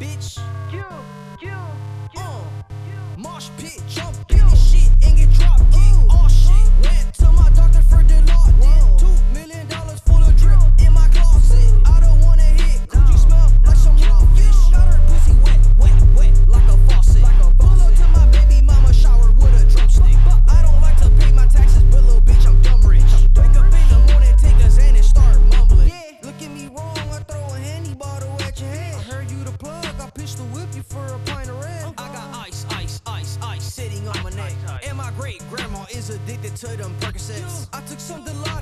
bitch. You, you, you, uh, you. Mosh pit. for a pint of red. I got ice, ice, ice, ice sitting on my neck. And my great grandma is addicted to them Percocets. I took something like